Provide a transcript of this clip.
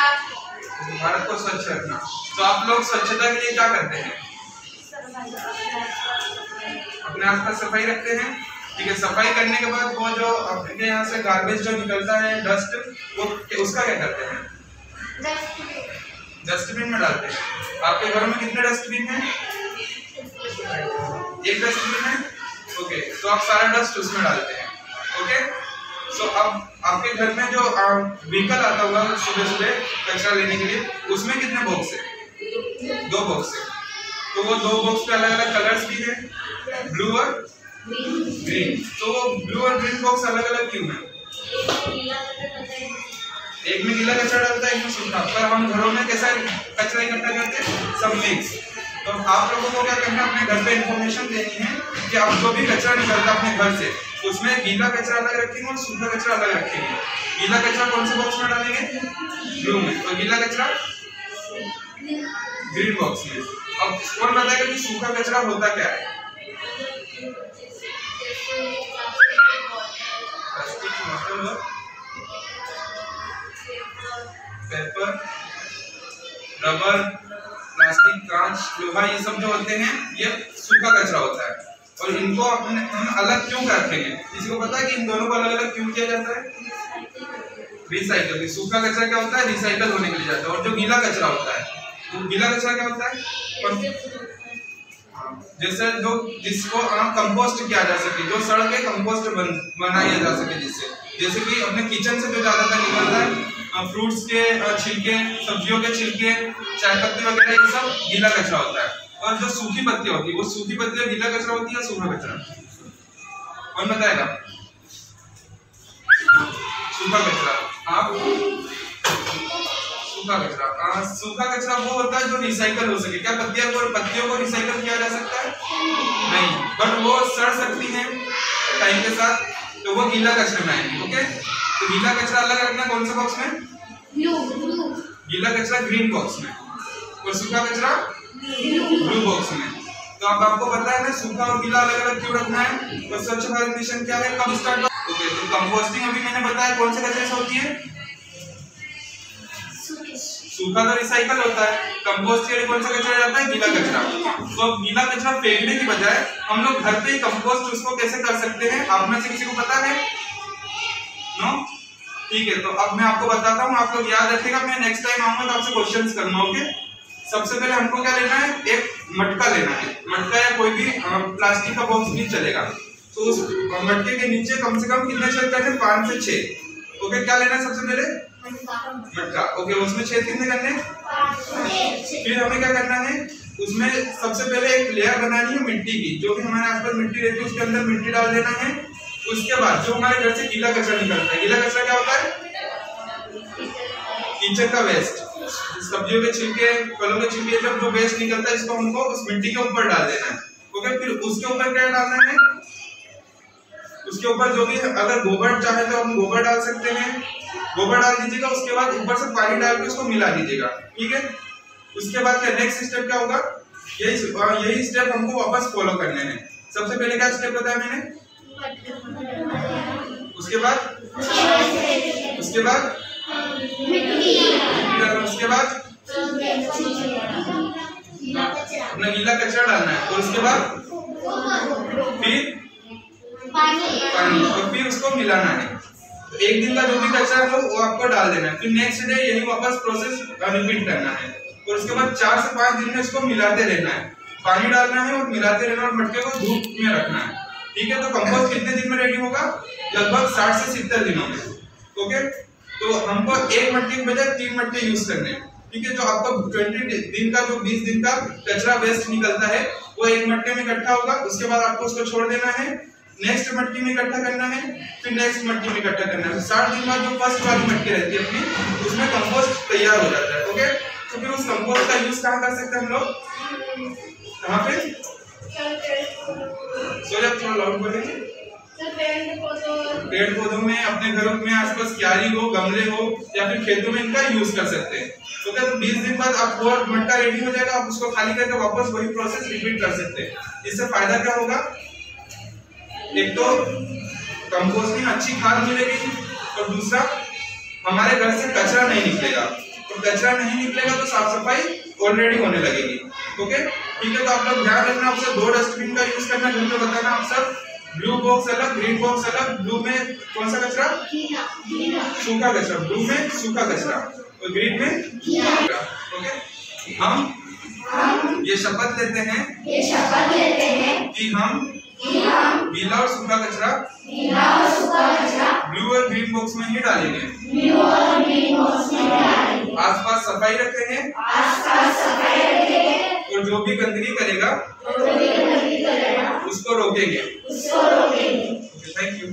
भारत को स्वच्छ रखना। तो आप लोग स्वच्छता के लिए क्या करते हैं? अपने आसपास सफ़ाई रखते हैं? ठीक है, सफ़ाई करने के बाद वो जो अपने यहाँ से गार्बेज जो निकलता है डस्ट वो उसका क्या करते हैं? डस्टबिन में डालते हैं। आपके घर में कितने डस्टबिन हैं? एक डस्टबिन है? ओके तो आप सारा डस्ट उसमें डालते हैं। ओके सो अब आपके घर में जो व्हीकल आता होगा सुबह सुबह कचरा लेने के लिए, उसमें कितने बॉक्स है? दो बॉक्स है। तो वो दो बॉक्स पे अलग अलग कलर्स भी है। ब्लू और ग्रीन तो वो ब्लू और ग्रीन बॉक्स अलग अलग क्यों है? एक में गीला कचरा डालता है, एक में सूखा। पर हम घरों में कैसा कचरा इकट्ठा करते हैं? सब मिक्स तो आप लोगों को क्या करना है? अपने घर पे इंफॉर्मेशन देनी है कि आप जो भी कचरा निकलता है अपने घर से उसमें गीला कचरा अलग रखेंगे और सूखा कचरा अलग रखेंगे। गीला कचरा कौन से बॉक्स में डालेंगे? ब्लू में। और गीला कचरा? ग्रीन बॉक्स में। अब कौन बताएगा कि सूखा कचरा होता क्या है? पेपर रबर प्लास्टिक कांच, लोहा, ये सब जो होते हैं, ये सूखा कचरा होता है। और इनको अपने हम अलग क्यों रखेंगे किसी को पता है कि इन दोनों को अलग अलग क्यों किया जाता है? रिसाइकल सूखा कचरा क्या होता है? रिसाइकल होने के लिए जाता है। और जो गीला कचरा होता है तो गीला कचरा क्या होता है? जैसे जो जिसको कंपोस्ट किया जा सके जो सड़ के कंपोस्ट बन, बनाया जा सके जिससे। जैसे कि अपने किचन से जो ज़्यादातर निकलता है फ्रूट्स के छिलके सब्जियों के छिलके चाय पत्ती वगैरह ये सब गीला कचरा होता है। और जो सूखी पत्तियाँ होती है वो सूखी पत्तियाँ गीला कचरा होती है सूखा कचरा? कौन बताएगा सूखा कचरा। आप? सूखा कचरा। सूखा कचरा वो होता है जो रिसाइकल हो सके। क्या पत्तियाँ को पत्तियों को रिसाइकल किया जा सकता है? नहीं। बट वो सड़ सकती है टाइम के साथ तो वो गीला कचरे में आएँगे ओके तो गीला कचरा अलग रखना कौन से बॉक्स में? गीला कचरा ग्रीन बॉक्स में। और सूखा कचरा? ब्लू बॉक्स में। तो अब आपको पता है ना सूखा और गीला अलग अलग क्यों रखना है? तो स्वच्छ भारत मिशन क्या है? कब स्टार्ट ओके तो कंपोस्टिंग अभी मैंने बताया, कौन से कचरे से होती है? सूखा तो रिसाइकल होता है। कंपोस्ट के लिए कौन सा कचरा जाता है? गीला कचरा। तो गीला कचरा फेंकने की बजाय, हम लोग घर पे ही कंपोस्ट उसको कैसे कर सकते हैं? आप में से किसी को पता है? नो ठीक है तो अब मैं आपको बताता हूँ, आप लोग याद रखेगा, मैं नेक्स्ट टाइम आऊँगा तो आपसे क्वेश्चंस करना ओके सबसे पहले हमको क्या लेना है? एक मटका लेना है। मटका या कोई भी प्लास्टिक का बॉक्स नहीं चलेगा। तो उस मटके के नीचे कम से कम कितने छेद करने पाँच से छह। ओके, क्या लेना है सबसे पहले? मटका। ओके, उसमें छेद कितने करने फिर हमें क्या करना है? उसमें सबसे पहले एक लेयर बनानी है मिट्टी की। जो भी हमारे आसपास मिट्टी रहती है, उसके अंदर मिट्टी डाल देना है। उसके बाद जो हमारे घर से गीला कचरा निकलता है, गीला कचरा क्या होता है? किचन का वेस्ट सब्जियों के छिलके, फलों के छिलके जब जो वेस्ट निकलता है, इसको हमको उस मिट्टी के ऊपर डाल देना है। ओके फिर उसके ऊपर क्या डालना है? उसके ऊपर जो भी अगर गोबर चाहे तो हम गोबर डाल सकते हैं। गोबर डाल दीजिएगा, उसके बाद ऊपर से पानी डाल के उसको मिला दीजिएगा, ठीक है? उसके बाद क्या नेक्स्ट स्टेप क्या होगा? यही यही स्टेप हमको वापस फॉलो करने हैं। सबसे पहले क्या स्टेप बताया मैंने? उसके बाद? उसके बाद? उसके बाद? अपना गीला कचरा डालना है। और उसके बाद? फिर? पानी। और फिर उसको मिलाना है। तो एक दिन का जो भी कचरा हो वो आपको डाल देना है। फिर नेक्स्ट डे यही वापस प्रोसेस रिपीट करना है। और उसके बाद चार से पाँच दिन में इसको मिलाते रहना है। पानी डालना है और मिलाते रहना और मटके को धूप में रखना है। ठीक है? तो कंपोस्ट कितने दिन में रेडी होगा? लगभग साठ से सितर दिनों में। ओके तो हमको एक मट्टी के बजाय तीन मट्टी यूज़ करने ठीक है जो आपको ट्वेंटी दिन का जो बीस दिन का कचरा वेस्ट निकलता है वो एक मट्टे में इकट्ठा होगा। उसके बाद आपको उसको छोड़ देना है। नेक्स्ट मट्टी में इकट्ठा करना है फिर नेक्स्ट मट्टी में इकट्ठा करना है। साठ दिन बाद जो फ़र्स्ट वाली मट्टी रहती है अपनी उसमें कंपोस्ट तैयार हो जाता है ओके तो फिर उस कंपोस्ट का यूज़ कहाँ कर सकते हैं हम लोग? कहाँ पे? सो जब थोड़ा लाउड बोलेंगे? पेड़ पौधों में, अपने घरों में, आसपास क्यारी हो, गमले हो, या फिर खेतों में इनका यूज़ कर सकते हैं। तो क्या तो बीस दिन बाद आप वो मट्टा रेडी हो जाएगा, आप उसको खाली करके वापस वही प्रोसेस रिपीट कर सकते हैं। इससे फ़ायदा क्या होगा? एक तो कंपोस्टिंग अच्छी खाद मिलेगी, और दूसरा, हमारे घर से कचरा नहीं निकलेगा। तो कचरा नहीं निकलेगा तो साफ़ सफ़ाई ऑलरेडी होने लगेगी। ओके? ठीक है तो आप लोग ध्यान रखना आपसे दो डस्टबिन का यूज़ करना, घर पे बताना आप सब। ब्लू बॉक्स अलग ग्रीन बॉक्स अलग ब्लू में कौन सा कचरा? सूखा कचरा। ब्लू में सूखा कचरा। और ग्रीन में ओके हम ये शपथ लेते हैं ये शपथ लेते हैं कि हम कि हम गीला और सूखा कचरा गीला और सूखा कचरा ब्लू और ग्रीन बॉक्स में ही डालेंगे। ब्लू और ग्रीन बॉक्स में डालेंगे। आसपास सफ़ाई रखेंगे आसपास सफ़ाई रखेंगे और जो भी गंदगी करेगा और जो भी गंदगी करेगा उसको रोकेंगे उसको रोकेंगे। Thank you